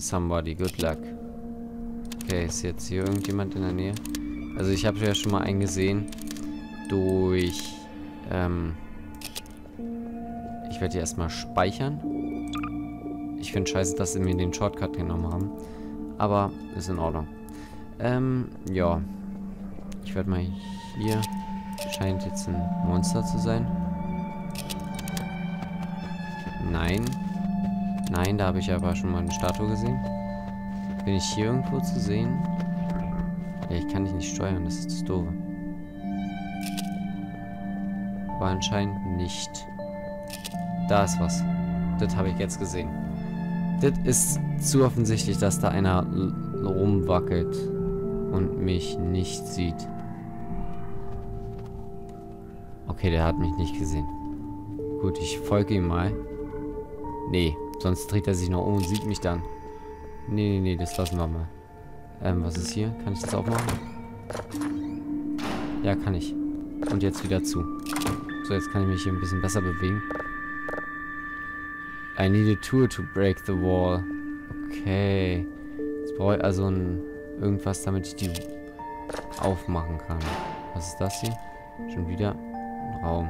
somebody. Good luck. Okay, ist jetzt hier irgendjemand in der Nähe? Also ich habe ja schon mal einen gesehen. Durch... Ähm, ich werde hier erstmal speichern. Ich finde scheiße, dass sie mir den Shortcut genommen haben. Aber ist in Ordnung. Ähm, ja. Ich werde mal hier... Scheint jetzt ein Monster zu sein. Nein. Nein, da habe ich aber schon mal eine Statue gesehen. Bin ich hier irgendwo zu sehen? Ja, ich kann dich nicht steuern, das ist das Doofe. Aber anscheinend nicht. Da ist was. Das habe ich jetzt gesehen. Das ist zu offensichtlich, dass da einer rumwackelt und mich nicht sieht. Okay, der hat mich nicht gesehen. Gut, ich folge ihm mal. Nee, sonst dreht er sich noch um und sieht mich dann. Nee, nee, nee, das lassen wir mal. Ähm, was ist hier? Kann ich das auch machen? Ja, kann ich. Und jetzt wieder zu. So, jetzt kann ich mich hier ein bisschen besser bewegen. I need a tool to break the wall. Okay. Jetzt brauche ich also ein, irgendwas, damit ich die aufmachen kann. Was ist das hier? Schon wieder ein Raum.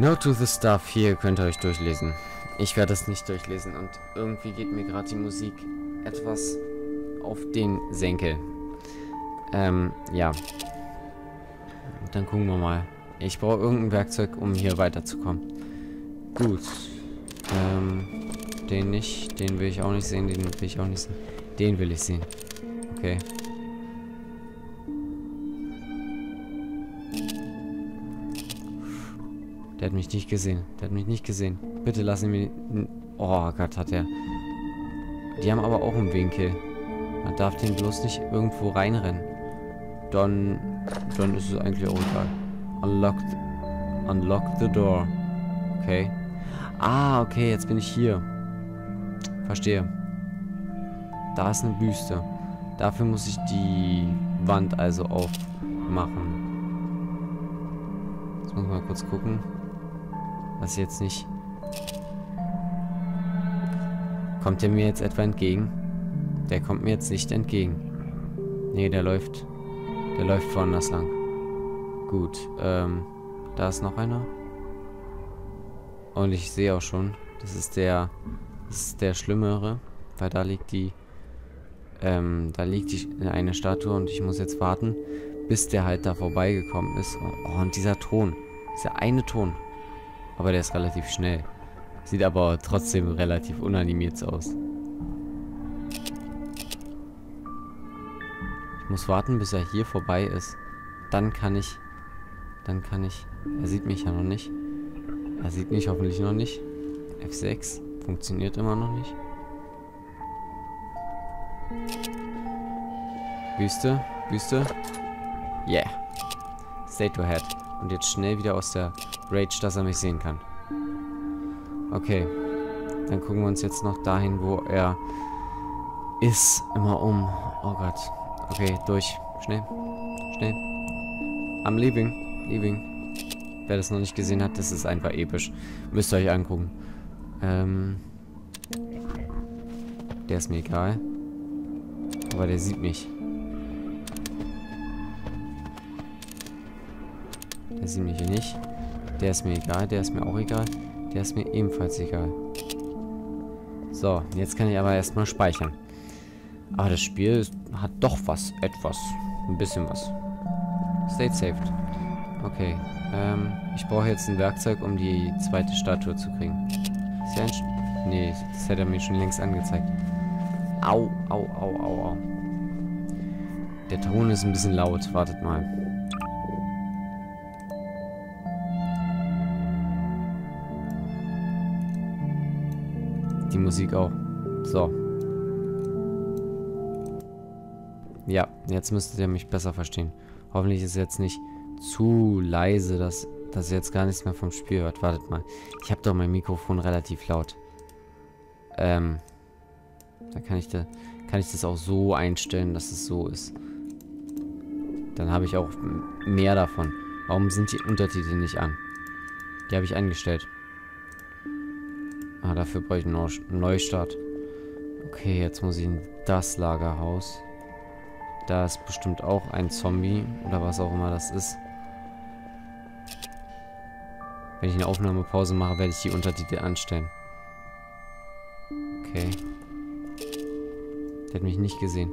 No to the stuff. Hier könnt ihr euch durchlesen. Ich werde es nicht durchlesen und irgendwie geht mir gerade die Musik etwas auf den Senkel. Ähm, ja. Dann gucken wir mal. Ich brauche irgendein Werkzeug, um hier weiterzukommen. Gut. Ähm, den nicht. Den will ich auch nicht sehen. Den will ich auch nicht sehen. Den will ich sehen. Okay. Der hat mich nicht gesehen. Der hat mich nicht gesehen. Bitte lassen mich... Oh Gott, hat er. Die haben aber auch einen Winkel. Man darf den bloß nicht irgendwo reinrennen. Dann... Dann ist es eigentlich auch egal. Unlock... Unlock the door. Okay. Ah, okay, jetzt bin ich hier. Verstehe. Da ist eine Büste. Dafür muss ich die Wand also aufmachen. Jetzt muss ich mal kurz gucken. Was jetzt nicht... Kommt der mir jetzt etwa entgegen? Der kommt mir jetzt nicht entgegen. Nee, der läuft... Der läuft woanders lang. Gut, ähm... Da ist noch einer. Und ich sehe auch schon, das ist der... Das ist der Schlimmere. Weil da liegt die... Ähm, da liegt die, eine Statue und ich muss jetzt warten, bis der halt da vorbeigekommen ist. Oh, und dieser Ton. Dieser eine Ton. Aber der ist relativ schnell. Sieht aber trotzdem relativ unanimiert aus. Ich muss warten, bis er hier vorbei ist. Dann kann ich... Dann kann ich... Er sieht mich ja noch nicht. Er sieht mich hoffentlich noch nicht. F6 funktioniert immer noch nicht. Wüste, Wüste. Yeah. Stay to head. Und jetzt schnell wieder aus der Rage, dass er mich sehen kann. Okay. Dann gucken wir uns jetzt noch dahin, wo er ist. Immer um. Oh Gott. Okay, durch. Schnell. Schnell. I'm leaving. Leaving. Wer das noch nicht gesehen hat, das ist einfach episch. Müsst ihr euch angucken. Ähm. Der ist mir egal. Aber der sieht mich. Der sieht mich hier nicht. Der ist mir egal, der ist mir auch egal. Der ist mir ebenfalls egal. So, jetzt kann ich aber erstmal speichern. Aber das Spiel hat doch was, etwas, ein bisschen was. State saved. Okay, ähm, ich brauche jetzt ein Werkzeug, um die zweite Statue zu kriegen. Ist ja ein... Nee, das hätte er mir schon längst angezeigt. Au, au, au, au, au. Der Ton ist ein bisschen laut, wartet mal. Musik auch. So. Ja, jetzt müsstet ihr mich besser verstehen. Hoffentlich ist es jetzt nicht zu leise, dass, dass ihr jetzt gar nichts mehr vom Spiel hört. Wartet mal. Ich habe doch mein Mikrofon relativ laut. Ähm. Da kann ich, da, kann ich das auch so einstellen, dass es so ist. Dann habe ich auch mehr davon. Warum sind die Untertitel nicht an? Die habe ich eingestellt. Ah, dafür brauche ich einen Neustart. Okay, jetzt muss ich in das Lagerhaus. Da ist bestimmt auch ein Zombie oder was auch immer das ist. Wenn ich eine Aufnahmepause mache, werde ich die Untertitel anstellen. Okay. Der hat mich nicht gesehen.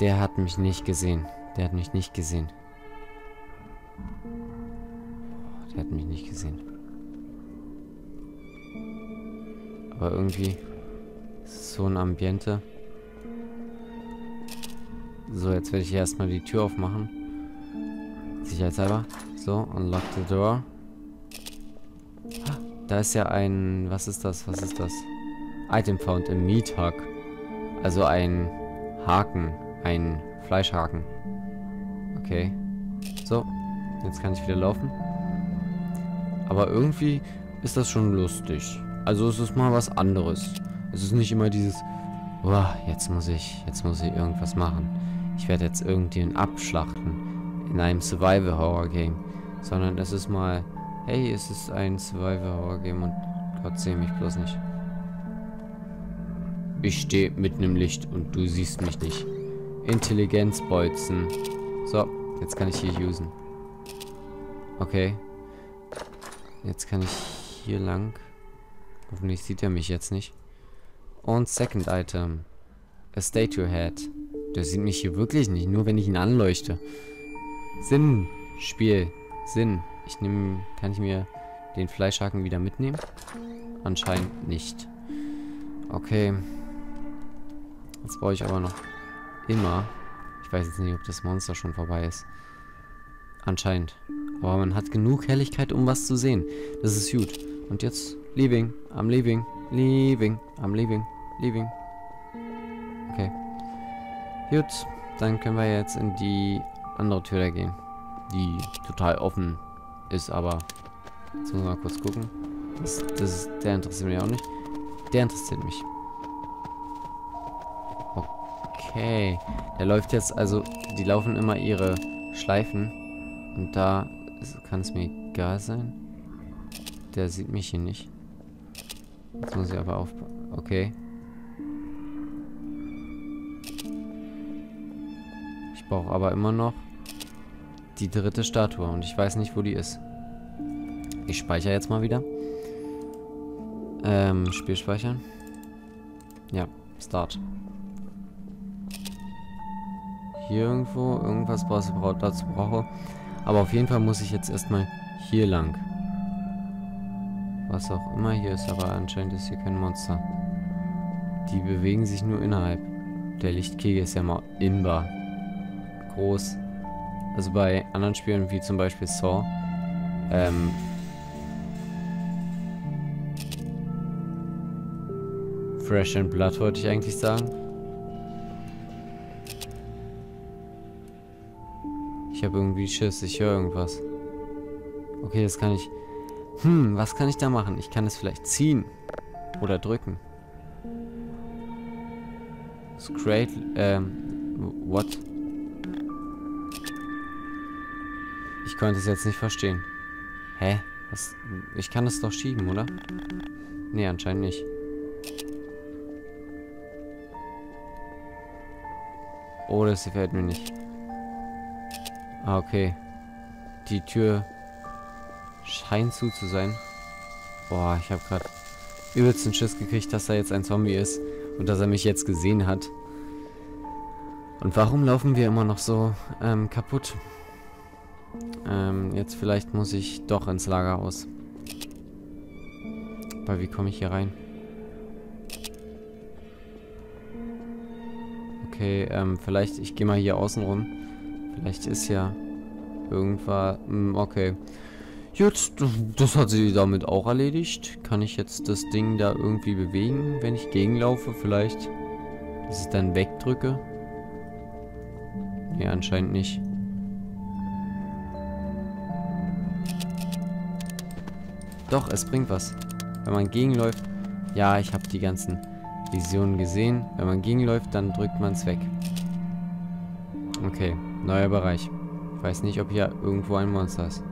Der hat mich nicht gesehen. Der hat mich nicht gesehen. Der hat mich nicht gesehen. Aber irgendwie so ein Ambiente. So, jetzt werde ich erstmal die Tür aufmachen. Sicherheitshalber. So, unlock the door. Da ist ja ein... Was ist das? Was ist das? Item found im Meat Hug. Also ein Haken. Ein Fleischhaken. Okay. So. Jetzt kann ich wieder laufen. Aber irgendwie ist das schon lustig. Also es ist mal was anderes. Es ist nicht immer dieses, boah, jetzt muss ich, jetzt muss ich irgendwas machen. Ich werde jetzt irgendjemanden abschlachten in einem Survival-Horror-Game. Sondern es ist mal, hey, es ist ein Survival-Horror-Game und Gott sehe mich bloß nicht. Ich stehe mitten im Licht und du siehst mich nicht. Intelligenzbolzen. So, jetzt kann ich hier usen. Okay. Jetzt kann ich hier lang. Hoffentlich sieht er mich jetzt nicht. Und Second Item. A Statue Head. Der sieht mich hier wirklich nicht, nur wenn ich ihn anleuchte. Sinn. Spiel. Sinn. Ich nehme. Kann ich mir den Fleischhaken wieder mitnehmen? Anscheinend nicht. Okay. Jetzt brauche ich aber noch immer. Ich weiß jetzt nicht, ob das Monster schon vorbei ist. Anscheinend. Aber man hat genug Helligkeit, um was zu sehen. Das ist gut. Und jetzt leaving. I'm leaving. Leaving. I'm leaving. Leaving. Okay. Gut. Dann können wir jetzt in die andere Tür da gehen. Die total offen ist, aber... Jetzt muss ich mal kurz gucken. Das, das ist, der interessiert mich auch nicht. Der interessiert mich. Okay. Der läuft jetzt, also, die laufen immer ihre Schleifen. Und da kann es mir egal sein. Der sieht mich hier nicht. Jetzt muss ich aber aufpassen. Okay. Ich brauche aber immer noch die dritte Statue und ich weiß nicht, wo die ist. Ich speichere jetzt mal wieder. Ähm, Spiel speichern. Ja, Start. Hier irgendwo, irgendwas, was ich dazu brauche. Aber auf jeden Fall muss ich jetzt erstmal hier lang. Was auch immer hier ist, aber anscheinend ist hier kein Monster. Die bewegen sich nur innerhalb. Der Lichtkegel ist ja mal imbar. Groß. Also bei anderen Spielen wie zum Beispiel Saw. Ähm, Fresh and Blood wollte ich eigentlich sagen. Ich habe irgendwie Schiss, ich höre irgendwas. Okay, das kann ich... Hm, was kann ich da machen? Ich kann es vielleicht ziehen. Oder drücken. Scrate, ähm, what? Ich konnte es jetzt nicht verstehen. Hä? Was? Ich kann es doch schieben, oder? Nee, anscheinend nicht. Oh, das gefällt mir nicht. Ah, okay. Die Tür scheint zu zu sein. Boah, ich habe gerade übelst einen Schiss gekriegt, dass da jetzt ein Zombie ist und dass er mich jetzt gesehen hat. Und warum laufen wir immer noch so ähm, kaputt? Ähm, jetzt vielleicht muss ich doch ins Lagerhaus. Aber wie komme ich hier rein? Okay, ähm, vielleicht, ich gehe mal hier außen rum. Vielleicht ist ja irgendwas... Hm, okay. Jetzt, das hat sie damit auch erledigt. Kann ich jetzt das Ding da irgendwie bewegen, wenn ich gegenlaufe? Vielleicht, dass ich dann wegdrücke? Nee, anscheinend nicht. Doch, es bringt was. Wenn man gegenläuft... Ja, ich habe die ganzen Visionen gesehen. Wenn man gegenläuft, dann drückt man es weg. Okay. Neuer Bereich. Ich weiß nicht, ob hier irgendwo ein Monster ist.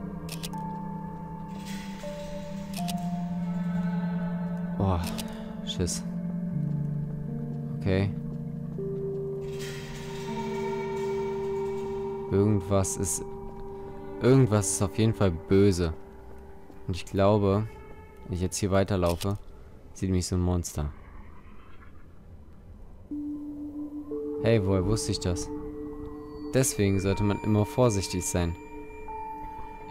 Oh, Schiss. Okay. Irgendwas ist... Irgendwas ist auf jeden Fall böse. Und ich glaube, wenn ich jetzt hier weiterlaufe, sieht mich so ein Monster. Hey, woher wusste ich das? Deswegen sollte man immer vorsichtig sein.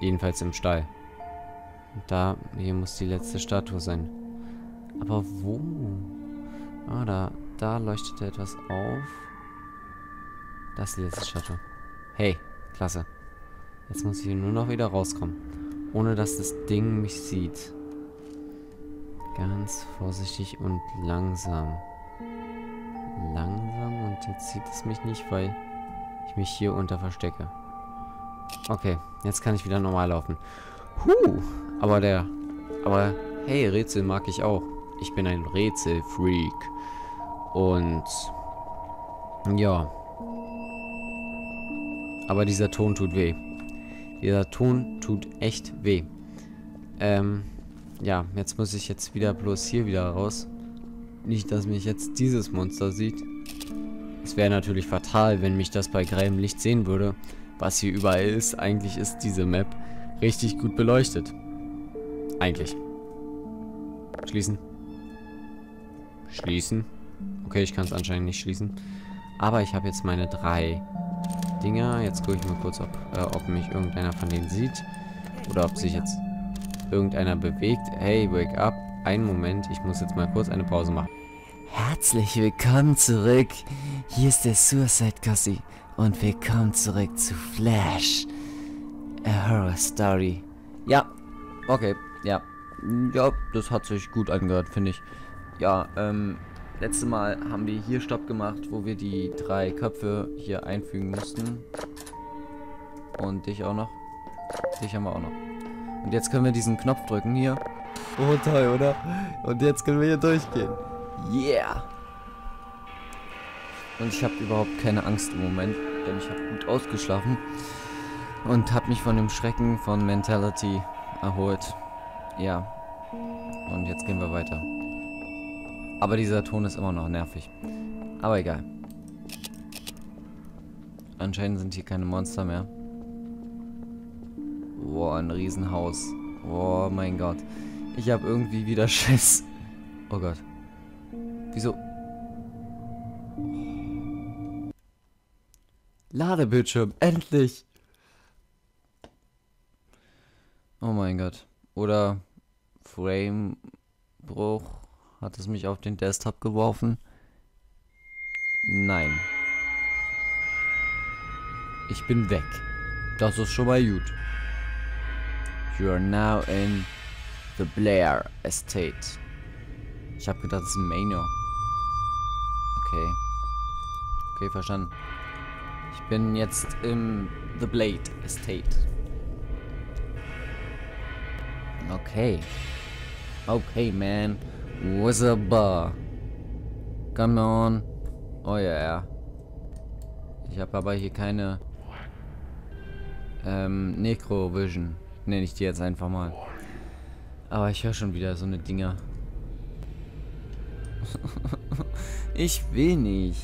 Jedenfalls im Stall. Und da, hier muss die letzte Statue sein. Aber wo? Ah, da, da leuchtete etwas auf. Das ist die letzte Statue. Hey, klasse. Jetzt muss ich hier nur noch wieder rauskommen. Ohne dass das Ding mich sieht. Ganz vorsichtig und langsam. Langsam und jetzt sieht es mich nicht, weil ich mich hier unter verstecke. Okay, jetzt kann ich wieder normal laufen. Huh, aber der... Aber hey, Rätsel mag ich auch. Ich bin ein Rätselfreak. Und... Ja. Aber dieser Ton tut weh. Dieser Ton tut echt weh. Ähm, ja, jetzt muss ich jetzt wieder bloß hier wieder raus. Nicht, dass mich jetzt dieses Monster sieht. Es wäre natürlich fatal, wenn mich das bei grellem Licht sehen würde. Was hier überall ist, eigentlich ist diese Map richtig gut beleuchtet. Eigentlich. Schließen. Schließen. Okay, ich kann es anscheinend nicht schließen. Aber ich habe jetzt meine drei Dinger. Jetzt gucke ich mal kurz, ob, äh, ob mich irgendeiner von denen sieht. Oder ob sich jetzt irgendeiner bewegt. Hey, wake up. Einen Moment, ich muss jetzt mal kurz eine Pause machen. Herzlich willkommen zurück. Hier ist der Suicide Cossi. Und willkommen zurück zu Flash. A Horror Story. Ja, okay, ja. Ja, das hat sich gut angehört, finde ich. Ja, ähm, letztes Mal haben wir hier Stopp gemacht, wo wir die drei Köpfe hier einfügen mussten. Und dich auch noch. Dich haben wir auch noch. Und jetzt können wir diesen Knopf drücken hier. Oh, toll, oder? Und jetzt können wir hier durchgehen. Yeah! Und ich habe überhaupt keine Angst im Moment, denn ich habe gut ausgeschlafen. Und habe mich von dem Schrecken von Mentality erholt. Ja. Und jetzt gehen wir weiter. Aber dieser Ton ist immer noch nervig. Aber egal. Anscheinend sind hier keine Monster mehr. Boah, ein Riesenhaus. Oh mein Gott. Ich habe irgendwie wieder Schiss. Oh Gott. Wieso? Ladebildschirm. Endlich. Oh mein Gott. Oder Framebruch. Hat es mich auf den Desktop geworfen? Nein. Ich bin weg. Das ist schon mal gut. You are now in the Blair Estate. Ich habe gedacht, das ist ein Manor. Okay. Okay, verstanden. Ich bin jetzt im The Blade Estate. Okay. Okay, man. Up, bar? Come on. Oh ja, yeah. Ich habe aber hier keine ähm, Necro-Vision. Nenne ich die jetzt einfach mal. Aber ich höre schon wieder so eine Dinger. ich will nicht.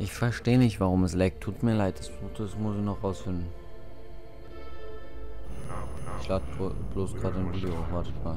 Ich verstehe nicht, warum es leckt. Tut mir leid, das, das muss ich noch rausfinden. Ich lade bloß gerade ein Video. Wartet mal.